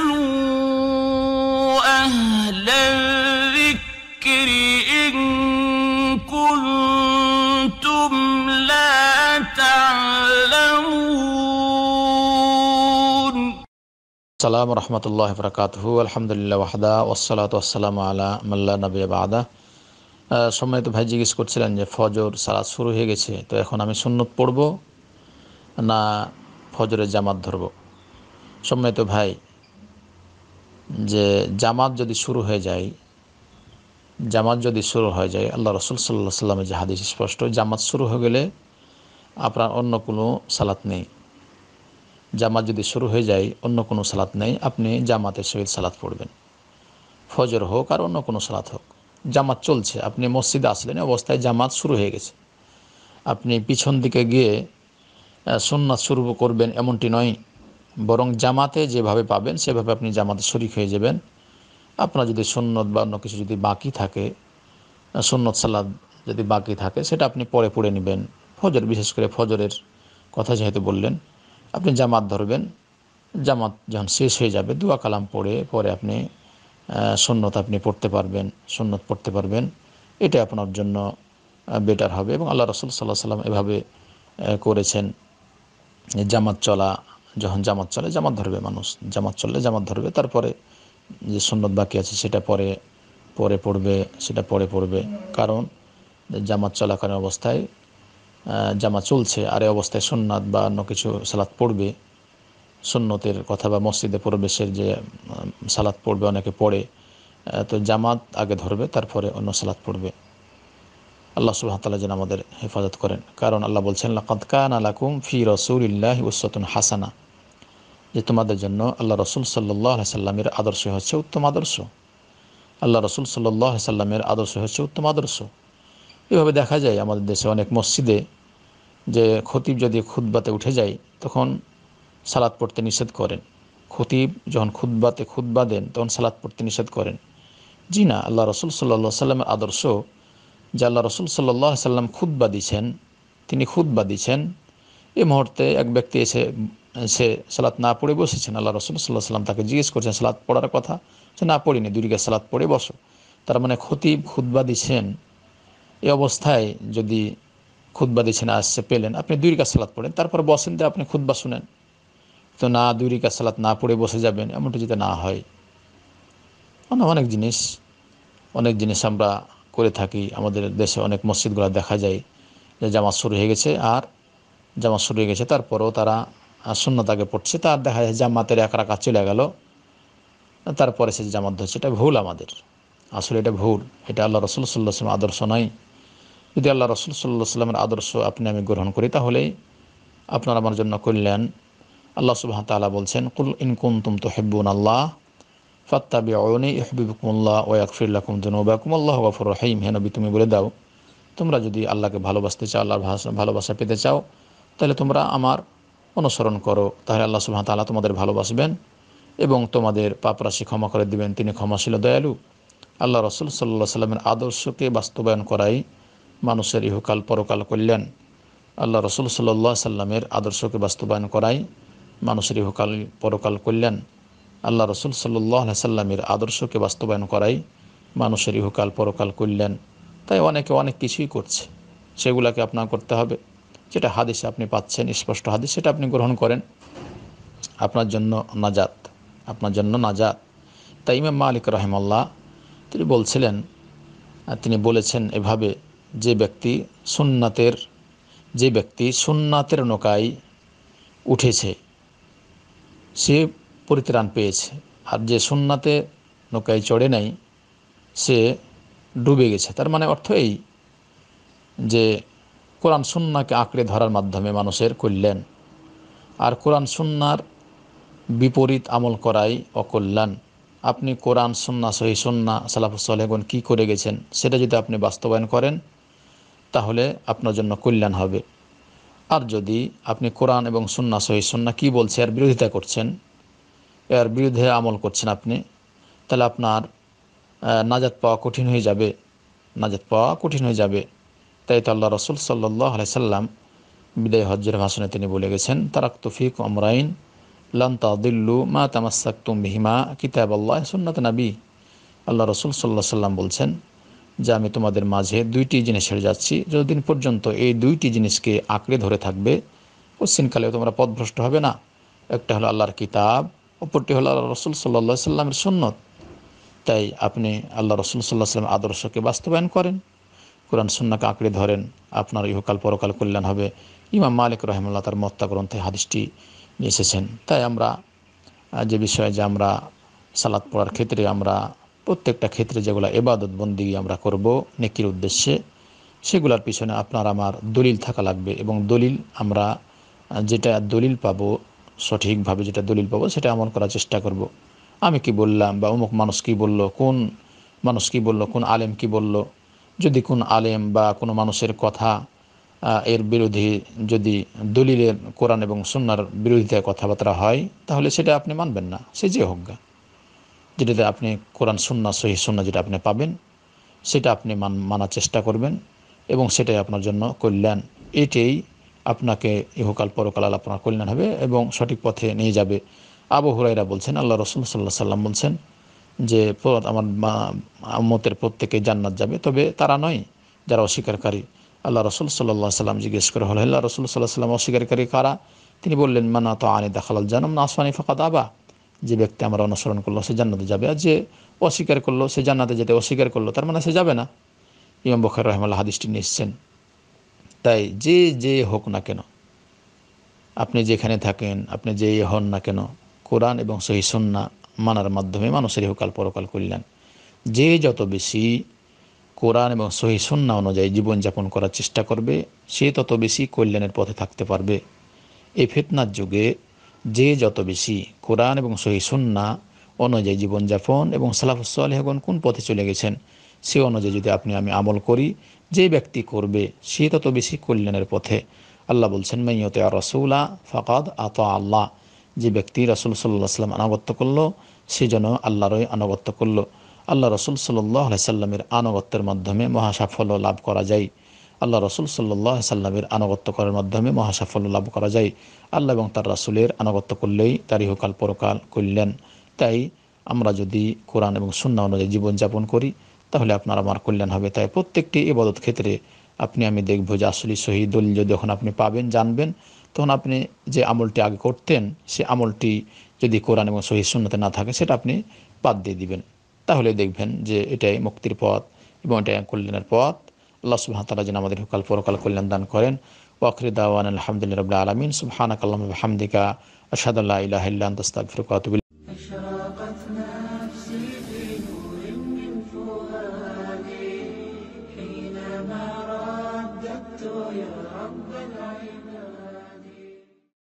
فاسألوا أهل الذكر إن كنتم لا تعلمون সালাম রহমতুল্লাহ বরকাতহু আলহামদুলিল্লাহ ওয়াহদা ওসালাত ওয়াসালাম আলা মাল্লা নবী বাদা সম্মানিত ভাই জিজ্ঞেস করছিলেন যে ফজর সালাত শুরু হয়ে গেছে তো এখন আমি সুন্নত পড়ব না ফজরের জামাত ধরব সম্মানিত ভাই, যে জামাত যদি শুরু হয়ে যায়, জামাত যদি শুরু হয়ে যায়, আল্লাহ রসুল সাল্লাহ সাল্লামের যে হাদিস স্পষ্ট, জামাত শুরু হয়ে গেলে আপনার অন্য কোনো সালাত নেই। জামাত যদি শুরু হয়ে যায়, অন্য কোনো সালাত নেই, আপনি জামাতের সহিত সালাত পড়বেন। ফজর হোক আর অন্য কোনো সালাত হোক, জামাত চলছে, আপনি মসজিদে আসলেন অবস্থায় জামাত শুরু হয়ে গেছে। আপনি পিছন দিকে গিয়ে সুন্নাত শুরু করবেন এমনটি নয়। বরং জামাতে যেভাবে পাবেন, সেভাবে আপনি জামাতে শরিক হয়ে যাবেন। আপনার যদি সুন্নত বা অন্য কিছু যদি বাকি থাকে সুন্নত সালাদ যদি বাকি থাকে, সেটা আপনি পরে পড়ে নেবেন। ফজর, বিশেষ করে ফজরের কথা যেহেতু বললেন, আপনি জামাত ধরবেন। জামাত যখন শেষ হয়ে যাবে, দুয়া কালাম পড়ে, পরে আপনি সুন্নত আপনি পড়তে পারবেন, সুন্নত পড়তে পারবেন। এটা আপনার জন্য বেটার হবে এবং আল্লাহ রসুল সাল্লাহ সাল্লাম এভাবে করেছেন। জামাত চলা যখন জামাত চলে, জামাত ধরবে মানুষ। জামাত চললে জামাত ধরবে। তারপরে যে সুন্নত বাকি আছে, সেটা পরে পরে পড়বে, সেটা পরে পড়বে। কারণ জামাত চলাকালীন অবস্থায় জামা চলছে, আর এই অবস্থায় সুন্নাত বা অন্য কিছু সালাত পড়বে। সুন্নতের কথা বা মসজিদে প্রবেশের যে সালাত পড়বে, অনেকে পড়ে তো জামাত আগে ধরবে, তারপরে অন্য সালাত পড়বে। আল্লাহ সুবাহতাল্লাহ যেন আমাদের হেফাজত করেন। কারণ আল্লাহ বলছেন কান আলাকুম ফি রসুলিল্লাহ উসতুন হাসানা। যে তোমাদের জন্য আল্লাহ রসুল সাল্লাহ সাল্লামের আদর্শ হচ্ছে উত্তম আদর্শ। আল্লাহ রসুল সাল্লাহ সাল্লামের আদর্শ হচ্ছে উত্তম আদর্শ। এভাবে দেখা যায় আমাদের দেশে অনেক মসজিদে যে খতিব যদি খুদ্বাতে উঠে যায়, তখন সালাদ পড়তে নিষেধ করেন। খতিব যখন খুদ্বাতে খুদ্বা দেন, তখন সালাদ পড়তে নিষেধ করেন। জি না, আল্লাহ রসুল সাল্লা সাল্লামের আদর্শ, যে আল্লাহ রসুল সাল্লাহ সাল্লাম খুদ্বা দিছেন তিনি খুদ্বা দিছেন এ মুহূর্তে এক ব্যক্তি এসে সে সালাত না পড়ে বসেছেন, আল্লাহ রসুল সাল্লাহ সাল্লাম তাকে জিজ্ঞেস করছেন সালাদ পড়ার কথা? সে না, পড়িনি দুরিকে সালাদ পড়ে বসো। তার মানে খতিব খুদ্বা দিছেন এই অবস্থায় যদি খুদ্া দিচ্ছেন আসছে পেলেন, আপনি দুই রিকা সালাত পড়েন, তারপর বসেন, দিয়ে আপনি খুদ্া শুনেন। তো না দুই রিকা সালাত না পড়ে বসে যাবেন, এমনটি যদি না হয়। অনেক জিনিস অনেক জিনিস আমরা করে থাকি। আমাদের দেশে অনেক মসজিদগুলো দেখা যায় যে জামাত শুরু হয়ে গেছে, আর জামাত শুরু হয়ে গেছে, তারপরেও তারা শূন্যত আগে পড়ছে তার দেখা যায় জামাতের এক রাখা চলে গেল। তারপরে সে জামাত ধরছে, এটা ভুল আমাদের। আসলে এটা ভুল, এটা আল্লাহ রসুল সাল্লাহ আদর্শ নয়। যদি আল্লাহ রসুল সাল্লাহ সাল্লামের আদর্শ আপনি আমি গ্রহণ করি তাহলেই আপনার আমার জন্য কল্যাণ। আল্লাহ সুবাহ তালা বলছেন, কুল ইনকুম তুম তো হেব্বুন আল্লাহ ফাত্তাবি অনি ইহবিবুকুমুল্লাহ ও আকফিল্লাকুম দুনুবাকুম আল্লাহ গফর রহিম। হে তুমি বলে দাও, তোমরা যদি আল্লাহকে ভালোবাসতে চাও, আল্লাহর ভালোবাসা পেতে চাও, তাহলে তোমরা আমার অনুসরণ করো, তাহলে আল্লাহ সুবাহ তাল্লাহ তোমাদের ভালোবাসবেন এবং তোমাদের পাপরাশি ক্ষমা করে দিবেন। তিনি ক্ষমাশীল দয়ালু। আল্লাহ রসুল সাল্লাহ সাল্লামের আদর্শকে বাস্তবায়ন করাই মানুষের ইহকাল পরকাল কল্যাণ। আল্লাহ রসুল সাল্লাহ সাল্লামের আদর্শকে বাস্তবায়ন করাই মানুষের ইহকাল পরকাল কল্যাণ। আল্লাহ রসুল সাল্লাহ সাল্লামের আদর্শকে বাস্তবায়ন করাই মানুষের ইহকাল পরকাল কল্যাণ। তাই অনেকে অনেক কিছুই করছে, সেগুলাকে আপনার করতে হবে। যেটা হাদিসে আপনি পাচ্ছেন, স্পষ্ট হাদিস, সেটা আপনি গ্রহণ করেন। আপনার জন্য নাজাত, আপনার জন্য নাজাত। তাই ইমাম মালিক রহমাল্লাহ তিনি বলছিলেন, তিনি বলেছেন এভাবে যে ব্যক্তি সুন্নাতের, যে ব্যক্তি সুন্নাতের নৌকায় উঠেছে, সে পরিত্রাণ পেয়েছে। আর যে সুন্নাতে নৌকায় চড়ে নাই, সে ডুবে গেছে। তার মানে অর্থ এই যে কোরআন সুন্নাকে আঁকড়ে ধরার মাধ্যমে মানুষের কল্যাণ। আর কোরআন সুন্নার বিপরীত আমল করাই অকল্যাণ। আপনি কোরআন সন্না, সহি সন্না সালাফুসাল্লাহগণ কী করে গেছেন, সেটা যদি আপনি বাস্তবায়ন করেন, তাহলে আপনার জন্য কল্যাণ হবে। আর যদি আপনি কোরআন এবং সন্না, সহি সন্না কী বলছে, এর বিরোধিতা করছেন, এর বিরুদ্ধে আমল করছেন আপনি, তাহলে আপনার নাজাত পাওয়া কঠিন হয়ে যাবে। নাজাত পাওয়া কঠিন হয়ে যাবে। তাই তো আল্লাহ রসুল সাল্লাহ সাল্লাম বিদায় হজ্জের ভাষণে তিনি বলে গেছেন, তারাক তফিক অমরাইন লান তাদিল্লু মা তামাসাক্তুম বিহিমা কিতাব আল্লাহ সুন্নাত নাবী। আল্লাহ রসুল সাল্লাহ সাল্লাম বলছেন, যে আমি তোমাদের মাঝে দুইটি জিনিস ছেড়ে যাচ্ছি, যতদিন পর্যন্ত এই দুইটি জিনিসকে আঁকড়ে ধরে থাকবে পশ্চিমকালেও তোমরা পথভ্রষ্ট হবে না। একটা হলো আল্লাহর কিতাব, অপরটি হলো আল্লাহ রসুল সাল্লা সাল্লামের সুন্নত। তাই আপনি আল্লাহ রসুল সাল্লাহ সাল্লাম আদর্শকে বাস্তবায়ন করেন। কোরআন সুন্নাকে আঁকড়ে ধরেন, আপনার ইহকাল পরকাল কল্যাণ হবে ইমাম মালিক রহমুল্লাহ তার মত্তা গ্রন্থে হাদিসটি এসেছেন তাই আমরা যে বিষয়ে যে আমরা সালাদ পড়ার ক্ষেত্রে আমরা প্রত্যেকটা ক্ষেত্রে যেগুলো এবাদত বন্দি আমরা করব, নেকির উদ্দেশ্যে, সেগুলোর পিছনে আপনার আমার দলিল থাকা লাগবে এবং দলিল আমরা যেটা দলিল পাবো, সঠিকভাবে যেটা দলিল পাবো, সেটা আমল করার চেষ্টা করব। আমি কি বললাম বা অমুক মানুষ কি বলল, কোন মানুষ কি বলল, কোন আলেম কি বলল যদি কোন আলেম বা কোনো মানুষের কথা এর বিরোধী যদি দলিলের কোরআন এবং সুন্নার বিরোধিতায় কথাবার্তা হয়, তাহলে সেটা আপনি মানবেন না। সে যে হোক গা। যেটাতে আপনি কোরআন, সুন্না, সহি সুন্না যেটা আপনি পাবেন, সেটা আপনি মান, মানার চেষ্টা করবেন এবং সেটাই আপনার জন্য কল্যাণ। এটাই আপনাকে ইহকাল পরকাল আপনার কল্যাণ হবে এবং সঠিক পথে নিয়ে যাবে। আবু হুরাইরা বলছেন, আল্লাহ রসুল সাল্লাহ সাল্লাম বলছেন যে পথ আমার মা মতের প্রত্যেকে জান্নাত যাবে, তবে তারা নয়, যারা অস্বীকারী। আল্লাহ রসুল সাল্লাহ সাল্লাম জিজ্ঞেস করে, হলো আল্লাহ রসুল সাল্লাহ সাল্লাম অস্বীকারী কারা? তিনি বললেন, মানা তো আনি দেখালাল জানম না আসমানি ফাঁকা দাবা যে ব্যক্তি আমরা অনুসরণ করল, সে জান্নাতে যাবে, আর যে অস্বীকার করল, সে জান্নাতে যেতে অস্বীকার করল, তার মানে সে যাবে না। ইমাম বখর রহমাল্লাহ হাদিসটি নিচ্ছেন তাই যে যে হোক না কেন, আপনি যেখানে থাকেন, আপনি যে হন না কেন, কোরআন এবং সহি সন্না মানার মাধ্যমে মানুষের ইহকাল পরকাল করলেন যে যত বেশি কোরআন এবং সহি সন্না অনুযায়ী জীবনযাপন করার চেষ্টা করবে, সে তত বেশি কল্যাণের পথে থাকতে পারবে। এই ফেতনার যুগে যে যত বেশি কোরআন এবং সহি সন্না অনুযায়ী জীবনযাপন এবং সালাফুসালেহগণ কোন পথে চলে গেছেন, সে অনুযায়ী যদি আপনি আমি আমল করি, যে ব্যক্তি করবে, সে তত বেশি কল্যাণের পথে। আল্লাহ বলছেন মাইয়তে রসৌলা ফাকাদ আত আল্লাহ। যে ব্যক্তি রসুল সাল্লাহ সাল্লাম আনুগত্য করল, সে যেন আল্লাহরই আনুগত্য করল। আল্লাহ রসুল সাল্লাহ সাল্লামের আনুগত্যের মাধ্যমে মহাসাফল্য লাভ করা যায়। আল্লাহ রসুল সাল্লাহ সাল্লামের আনুগত্য করার মাধ্যমে মহাসাফল্য লাভ করা যায়। আল্লাহ এবং তার রাসুলের আনুগত্য করলেই তার ইহকাল পরকাল করলেন। তাই আমরা যদি কোরআন এবং সুন্না অনুযায়ী জীবনযাপন করি, তাহলে আপনার আমার কল্যাণ হবে। তাই প্রত্যেকটি ইবাদত ক্ষেত্রে আপনি, আমি দেখব যে আসলে সহি দলিল যদি যখন আপনি পাবেন, জানবেন তখন আপনি যে আমলটি আগে করতেন, সে আমলটি যদি কোরআন এবং সহি শূন্যতে না থাকে, সেটা আপনি বাদ দিয়ে দিবেন। তাহলে দেখবেন যে এটাই মুক্তির পথ এবং এটাই কল্যাণের পথ। আল্লাহ সুবাহ তালা যেন আমাদের কাল পরকাল কল্যাণ দান করেন। ওয়াকরি দাওয়ান আলহামদুলিল্লাহ রবিল্লা আলমিন। সুবহানাক আল্লাহ হামদিকা আসাদ ইলাহ ইল্লা আনতা